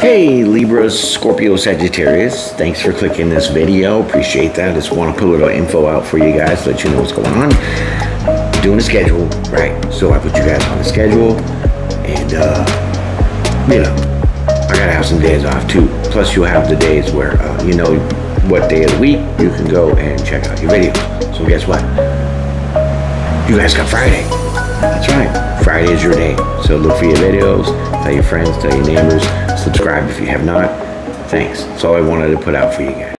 Hey Libras, Scorpio, Sagittarius. Thanks for clicking this video. Appreciate that. Just want to put a little info out for you guys, let you know what's going on. Doing a schedule, right? So I put you guys on the schedule, and uh, you know, I gotta have some days off too. Plus, you'll have the days where uh, you know what day of the week you can go and check out your videos. So guess what? You guys got Friday. That's right. Is your day. So look for your videos. Tell your friends, tell your neighbors. Subscribe if you have not. Thanks. That's all I wanted to put out for you guys.